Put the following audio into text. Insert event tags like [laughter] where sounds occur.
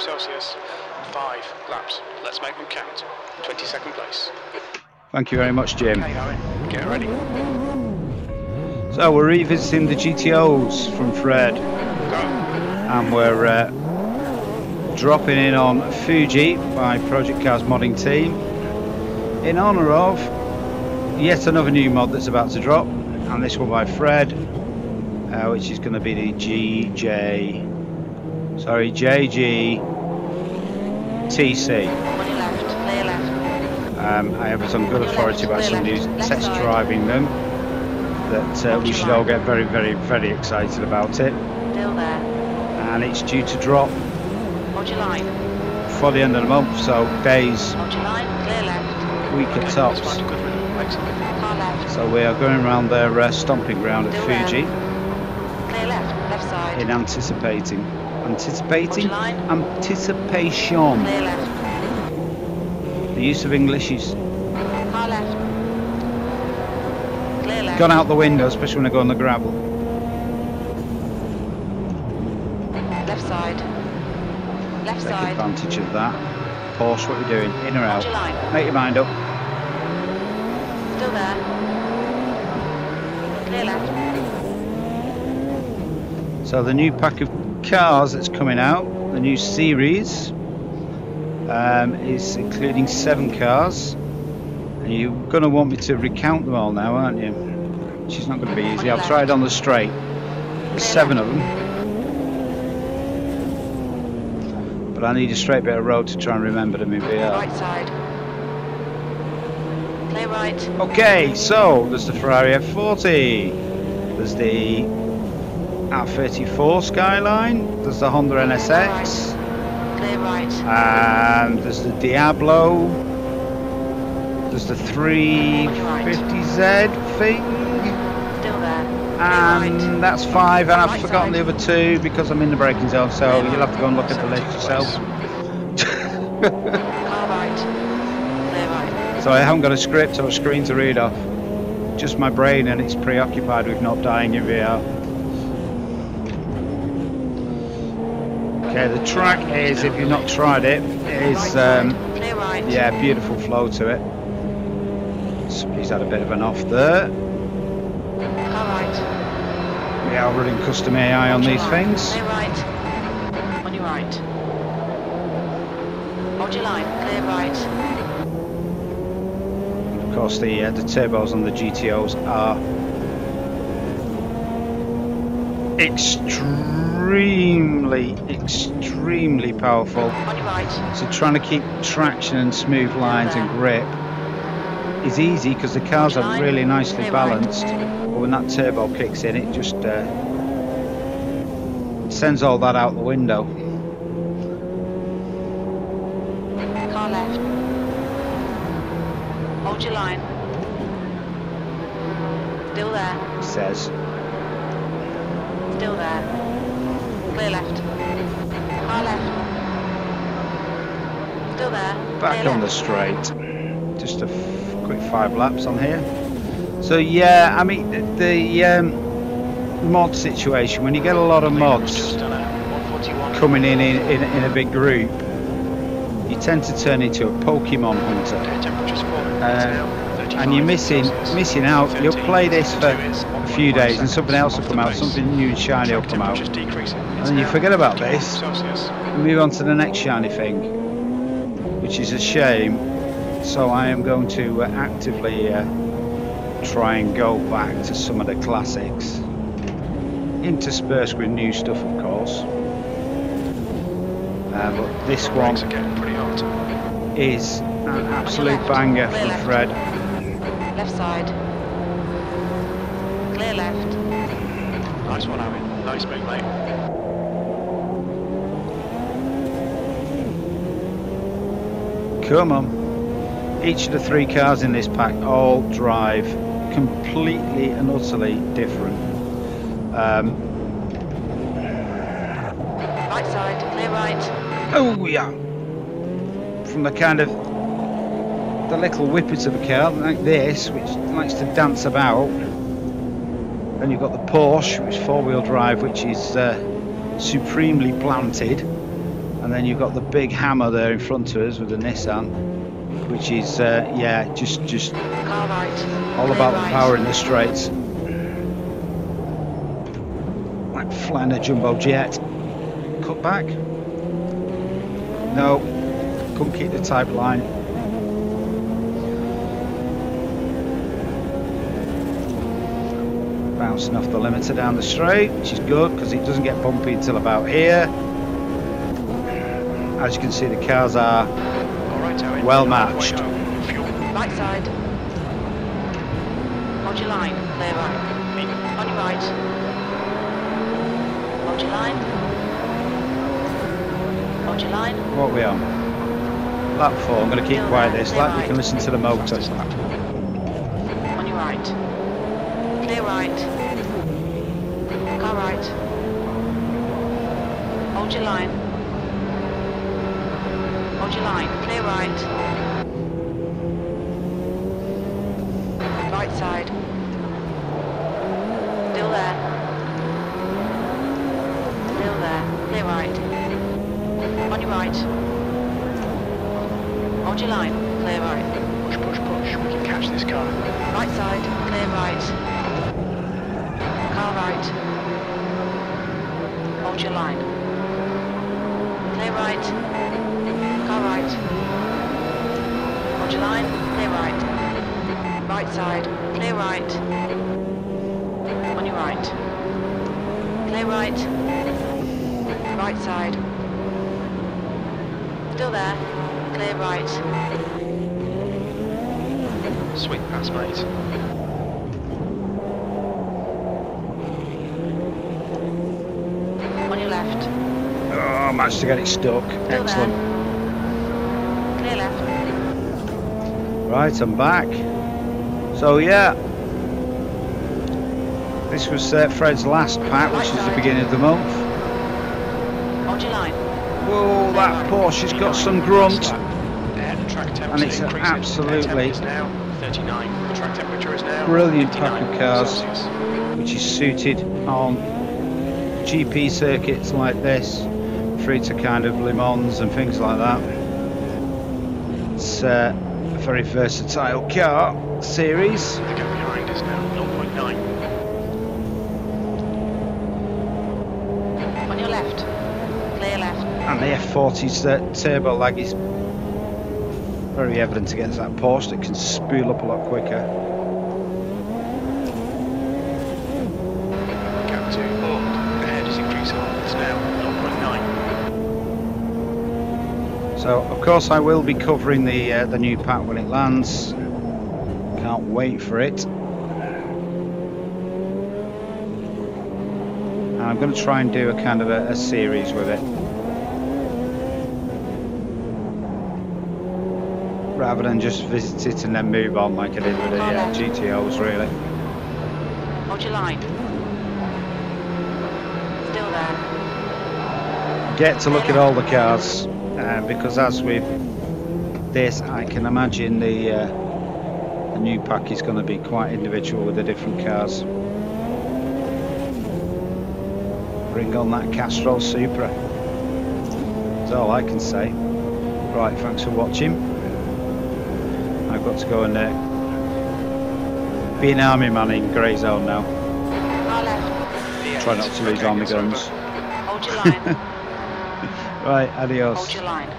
Celsius. Five laps. Let's make them count. 22nd place. Thank you very much, Jim. Okay, get ready. So we're revisiting the GTOs from Fred, Go. and we're uh, dropping in on Fuji by Project Cars Modding Team in honour of yet another new mod that's about to drop, and this one by Fred, uh, which is going to be the GJ, sorry, JG TC. On left, clear left. Um, I have some good authority by somebody who's test driving them that uh, we should all get very, very, very excited about it. Still there. And it's due to drop Hold your line. for the end of the month, so days, Hold your line, clear left. week at tops. fine, good rhythm. Excellent. Car left. So we are going around their uh, stomping ground at Still there. Fuji Clear left, left side. in anticipating. Anticipating? Hold your line. Anticipation. The use of English is Car left. Clear left. gone out the window, especially when I go on the gravel. Left side. Left Take side. advantage of that. Porsche, what are you doing? In or out? your. Make your mind up. Still there. Clear left. So the new pack of cars that's coming out, the new series, um, is including seven cars. And you're going to want me to recount them all now, aren't you? Which is not going to be easy. I'll try it on the straight. There's seven of them. But I need a straight bit of road to try and remember them in VR. Right side. Clear right. Okay, so there's the Ferrari F40, there's the R34 Skyline, there's the Honda NSX, Clear right. and there's the Diablo, there's the 350Z thing, Still there. Clear and right. that's five, and I've Right forgotten the other two because I'm in the braking zone, so Clear you'll have to go and look at the list yourself. Right. [laughs] Clear right. So I haven't got a script or a screen to read off. Just my brain and it's preoccupied with not dying in VR. Okay, the track is, if you've not tried it, is, um, yeah, beautiful flow to it. He's had a bit of an off there. Car right. We are running custom AI on Hold these line. things. Clear right. On your right. Hold your line. Clear right. Of course, the uh, the turbos on the GTOs are extremely, extremely powerful. On your right. So trying to keep traction and smooth lines and grip is easy because the cars are really nicely balanced. But when that turbo kicks in, it just uh, sends all that out the window. Car left. Hold your line. Still there. Says. Still there. Clear left. Car left. Still there. Back Clear on the straight. Just a f- quick five laps on here. So yeah, I mean the, the um, mod situation. When you get a lot of mods Just done a 141. coming in in, in in a big group, you tend to turn into a Pokemon hunter. Okay, temperature's falling. Uh, and you're missing missing out. You'll play this for a few days, and something else will come out, something new and shiny will come out. And then you forget about this and move on to the next shiny thing, which is a shame. So I am going to uh, actively uh, try and go back to some of the classics, interspersed with new stuff, of course. Uh, but this one Brakes are getting pretty is an absolute banger from Fred. Left side. Clear left. Nice one, Owen. Nice big lane. Come on. Each of the three cars in this pack all drive completely and utterly different. Um, Right side. Clear right. oh yeah. From the kind of the little whippets of a car like this, which likes to dance about. Then you've got the Porsche, which is four-wheel drive, which is uh, supremely planted. And then you've got the big hammer there in front of us with the Nissan, which is, uh, yeah, just just all about the power in the straights. Like flying a jumbo jet. Cut back. No, couldn't keep the type line. Bouncing off the limiter down the straight, which is good because it doesn't get bumpy until about here. As you can see, the cars are right. Well matched. Right side. Hold your line. Clear right. On your right. Hold your line. Hold your line. what are we on? Lap four. I'm going to keep quiet this lap. You can listen to the motor. On your right. Clear right. Car right. Hold your line. Hold your line. Clear right. Right side. Still there. Still there. Clear right. On your right. Hold your line. Clear right. Push, push, push. We can catch this car. Right side, clear right. Car right. Hold your line. Clear right. Car right. Hold your line, clear right. Right side, clear right. On your right. Clear right. Right side. Still there. Clear right. Sweet pass, mate. On your left. Oh, managed to get it stuck. Still Excellent. there. Clear left. Right, I'm back. So yeah, this was uh, Fred's last pack, which is the beginning of the month. Hold your line. Whoa, that Porsche's got some grunt. And track temperature And it's an absolutely now 39. Track temperature is now brilliant pack 59 of cars. Which is suited on GP circuits like this, through to kind of Le Mans and things like that. It's uh, very versatile car series. The gap behind is now 0.9. On your left. Clear left. And the F40's uh, turbo lag is very evident against that Porsche that can spool up a lot quicker. Gap to oh, air is increasing. It's now 0.9. So of course I will be covering the uh, the new pack when it lands. Can't wait for it. And I'm going to try and do a kind of a, a series with it. Rather than just visit it and then move on like I did with the uh, GTOs really. Hold your line. Still there. Get to look at all the cars uh, because as with this I can imagine the uh, the new pack is going to be quite individual with the different cars. Bring on that Castrol Supra. That's all I can say. Right, thanks for watching. I've got to go and uh, be an army man in Grey Zone now. Try not to lose army guns. [laughs] Right, adios. Hold your line.